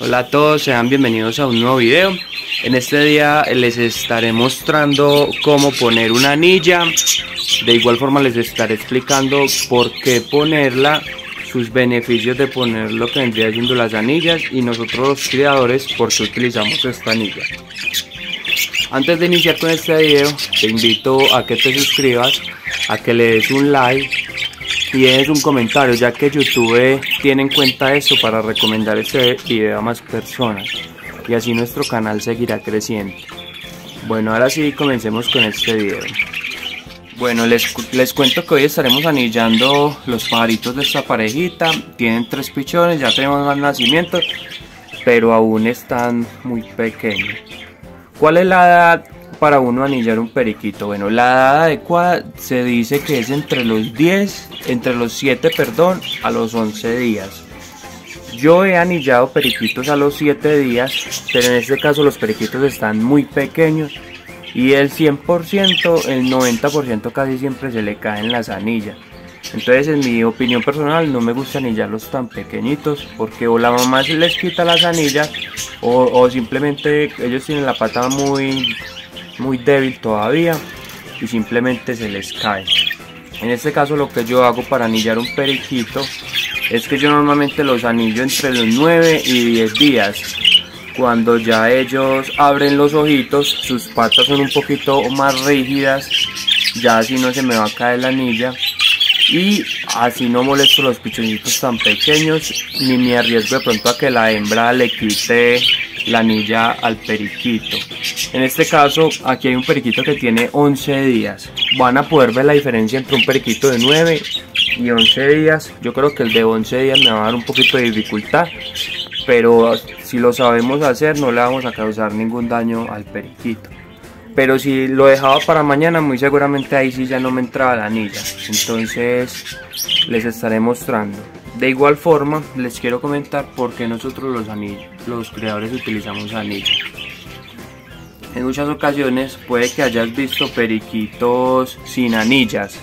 Hola a todos, sean bienvenidos a un nuevo video. En este día les estaré mostrando cómo poner una anilla. De igual forma les estaré explicando por qué ponerla, sus beneficios de poner lo que vendría siendo las anillas y nosotros los criadores por qué utilizamos esta anilla. Antes de iniciar con este video, te invito a que te suscribas, a que le des un like y dejes un comentario ya que YouTube tiene en cuenta eso para recomendar este video a más personas y así nuestro canal seguirá creciendo. Bueno, ahora sí comencemos con este video. Bueno, les, les cuento que hoy estaremos anillando los pajaritos de esta parejita. Tienen tres pichones, ya tenemos más nacimientos, pero aún están muy pequeños. ¿Cuál es la edad para uno anillar un periquito? Bueno, la edad adecuada se dice que es entre los 10, entre los 7, perdón, a los 11 días. Yo he anillado periquitos a los 7 días, pero en este caso los periquitos están muy pequeños y el 100%, el 90% casi siempre se le caen las anillas. Entonces en mi opinión personal no me gusta anillarlos tan pequeñitos porque o la mamá se les quita las anillas o, o simplemente ellos tienen la pata muy muy débil todavía y simplemente se les cae. En este caso lo que yo hago para anillar un periquito es que yo normalmente los anillo entre los 9 y 10 días. Cuando ya ellos abren los ojitos, sus patas son un poquito más rígidas, ya así no se me va a caer la anilla y así no molesto los pichoncitos tan pequeños ni me arriesgo de pronto a que la hembra le quite la anilla al periquito. En este caso, aquí hay un periquito que tiene 11 días. Van a poder ver la diferencia entre un periquito de 9 y 11 días. Yo creo que el de 11 días me va a dar un poquito de dificultad, pero si lo sabemos hacer no le vamos a causar ningún daño al periquito. Pero si lo dejaba para mañana, muy seguramente ahí sí ya no me entraba la anilla. Entonces les estaré mostrando. De igual forma, les quiero comentar por qué nosotros los anillos, los creadores utilizamos anillos. En muchas ocasiones puede que hayas visto periquitos sin anillas,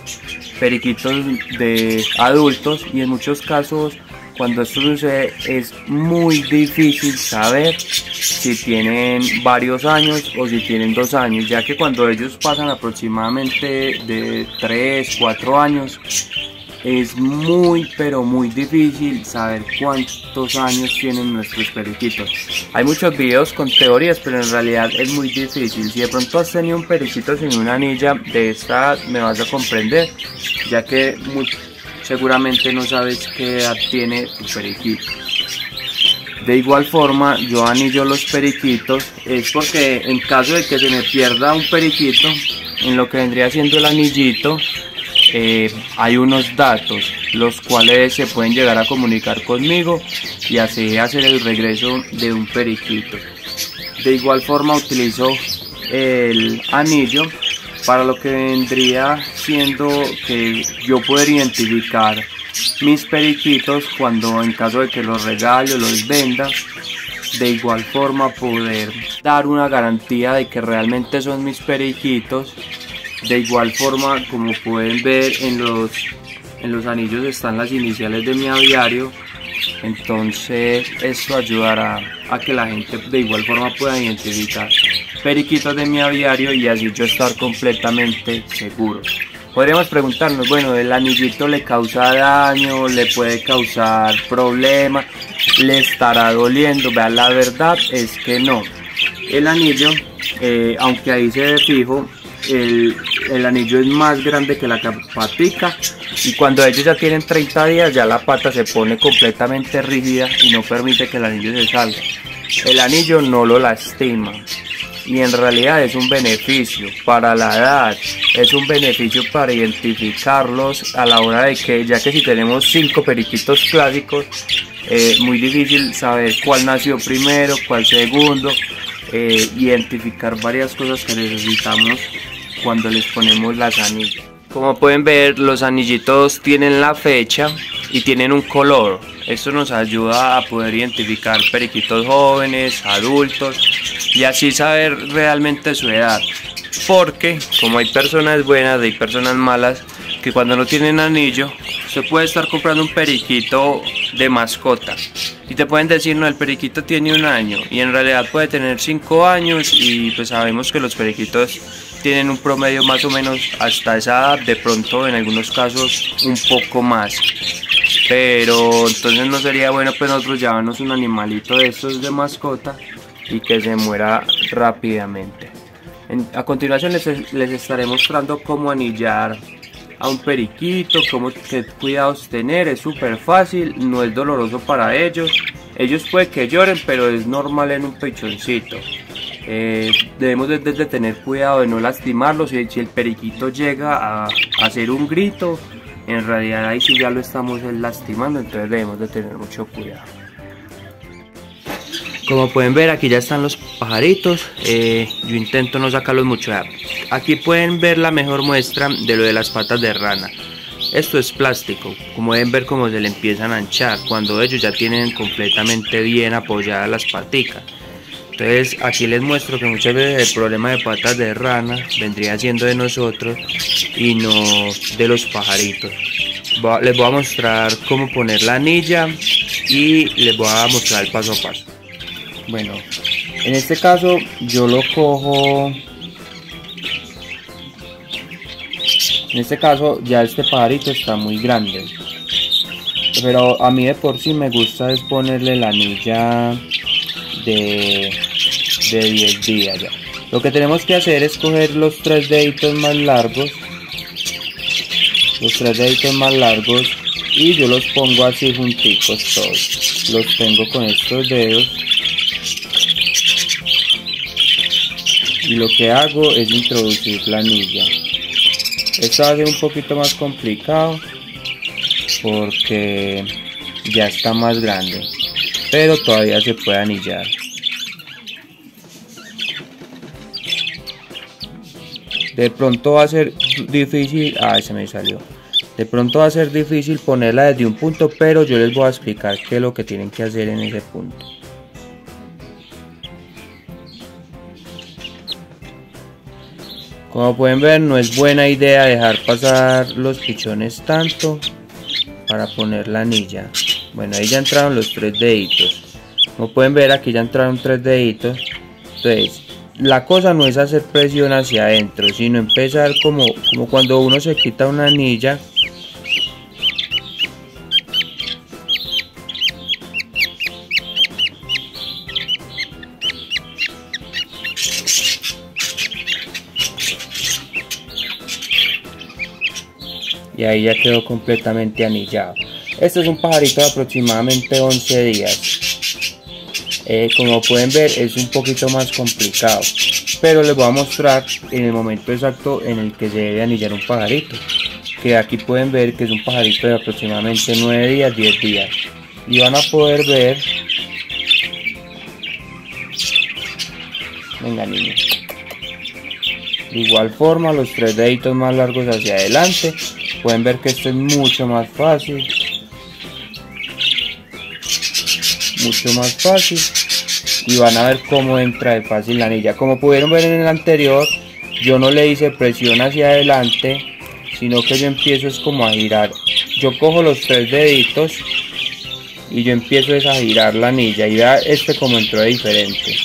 periquitos de adultos y en muchos casos cuando esto sucede es muy difícil saber si tienen varios años o si tienen dos años, ya que cuando ellos pasan aproximadamente de 3, 4 años, es muy pero muy difícil saber cuántos años tienen nuestros periquitos. Hay muchos videos con teorías, pero en realidad es muy difícil. Si de pronto has tenido un periquito sin una anilla de esta, me vas a comprender, ya que seguramente no sabes qué edad tiene tu periquito. De igual forma, yo anillo los periquitos, es porque en caso de que se me pierda un periquito, en lo que vendría siendo el anillito, eh, hay unos datos los cuales se pueden llegar a comunicar conmigo y así hacer el regreso de un periquito. De igual forma utilizo el anillo para lo que vendría siendo que yo poder identificar mis periquitos cuando en caso de que los regale o los venda de igual forma poder dar una garantía de que realmente son mis periquitos de igual forma, como pueden ver en los, en los anillos están las iniciales de mi aviario. Entonces esto ayudará a que la gente de igual forma pueda identificar periquitos de mi aviario y así yo estar completamente seguro. Podríamos preguntarnos, bueno, el anillito le causa daño, le puede causar problemas, le estará doliendo. Vean, la verdad es que no. El anillo, eh, aunque ahí se ve fijo, el, el, anillo es más grande que la patica y cuando ellos ya tienen 30 días ya la pata se pone completamente rígida y no permite que el anillo se salga. El anillo no lo lastima y en realidad es un beneficio para la edad, es un beneficio para identificarlos a la hora de que ya que si tenemos cinco periquitos clásicos, eh, muy difícil saber cuál nació primero, cuál segundo, eh, identificar varias cosas que necesitamos cuando les ponemos las anillas. Como pueden ver, los anillitos tienen la fecha y tienen un color. Esto nos ayuda a poder identificar periquitos jóvenes, adultos y así saber realmente su edad. Porque como hay personas buenas y hay personas malas, que cuando no tienen anillo, se puede estar comprando un periquito de mascota. Y te pueden decir, no, el periquito tiene un año. Y en realidad puede tener cinco años. Y pues sabemos que los periquitos tienen un promedio más o menos hasta esa edad. De pronto, en algunos casos, un poco más. Pero entonces no sería bueno pues nosotros llevarnos un animalito de estos de mascota y que se muera rápidamente. a continuación les, les estaré mostrando cómo anillar a un periquito, cómo qué cuidados tener, es súper fácil, no es doloroso para ellos. Ellos puede que lloren, pero es normal en un pechoncito. Eh, debemos de, tener cuidado de no lastimarlos. Si, si el periquito llega a, a, hacer un grito, en realidad ahí sí ya lo estamos lastimando, entonces debemos de tener mucho cuidado. Como pueden ver aquí ya están los pajaritos, eh, yo intento no sacarlos mucho. Aquí pueden ver la mejor muestra de lo de las patas de rana. Esto es plástico, como pueden ver cómo se le empiezan a anchar cuando ellos ya tienen completamente bien apoyadas las paticas. Entonces aquí les muestro que muchas veces el problema de patas de rana vendría siendo de nosotros y no de los pajaritos. Les voy a mostrar cómo poner la anilla y les voy a mostrar el paso a paso. Bueno, en este caso yo lo cojo. En este caso ya este pajarito está muy grande. Pero a mí de por sí me gusta es ponerle la anilla de, de 10 días ya. Lo que tenemos que hacer es coger los tres deditos más largos. Los tres deditos más largos. Y yo los pongo así junticos todos. Los tengo con estos dedos y lo que hago es introducir la anilla esto va a ser un poquito más complicado porque ya está más grande pero todavía se puede anillar de pronto va a ser difícil ay se me salió de pronto va a ser difícil ponerla desde un punto pero yo les voy a explicar qué es lo que tienen que hacer en ese punto Como pueden ver no es buena idea dejar pasar los pichones tanto para poner la anilla. Bueno ahí ya entraron los tres deditos. Como pueden ver aquí ya entraron tres deditos. Entonces la cosa no es hacer presión hacia adentro sino empezar como, como cuando uno se quita una anilla y ahí ya quedó completamente anillado. Este es un pajarito de aproximadamente 11 días. Eh, como pueden ver es un poquito más complicado, pero les voy a mostrar en el momento exacto en el que se debe anillar un pajarito. Que aquí pueden ver que es un pajarito de aproximadamente 9 días, 10 días. Y van a poder ver... Venga niños. De igual forma los tres deditos más largos hacia adelante pueden ver que esto es mucho más fácil mucho más fácil y van a ver cómo entra de fácil la anilla. Como pudieron ver en el anterior yo no le hice presión hacia adelante sino que yo empiezo es como a girar. Yo cojo los tres deditos y yo empiezo a girar la anilla y vea este como entró de diferente.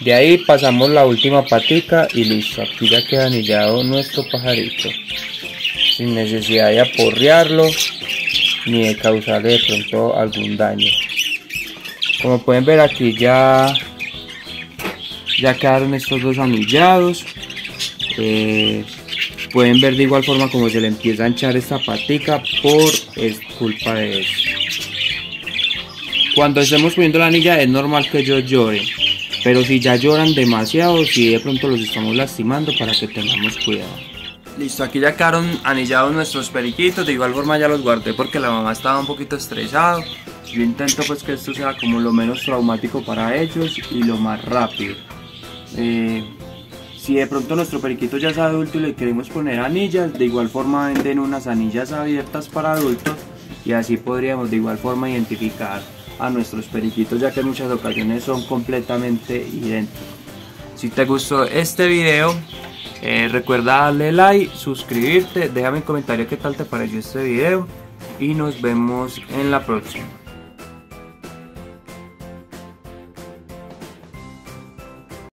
De ahí pasamos la última patica y listo, aquí ya queda anillado nuestro pajarito. Sin necesidad de aporrearlo ni de causarle de pronto algún daño. Como pueden ver aquí ya, ya quedaron estos dos anillados. Eh, pueden ver de igual forma como se le empieza a hinchar esta patica por culpa de eso. Cuando estemos poniendo la anilla es normal que ellos lloren pero si ya lloran demasiado, si de pronto los estamos lastimando para que tengamos cuidado. Listo, aquí ya quedaron anillados nuestros periquitos, de igual forma ya los guardé porque la mamá estaba un poquito estresada. Yo intento pues que esto sea como lo menos traumático para ellos y lo más rápido. Eh, si de pronto nuestro periquito ya es adulto y le queremos poner anillas, de igual forma venden unas anillas abiertas para adultos y así podríamos de igual forma identificar a nuestros periquitos ya que en muchas ocasiones son completamente idénticos. Si te gustó este video Eh, recuerda darle like, suscribirte, déjame en comentario qué tal te pareció este video y nos vemos en la próxima.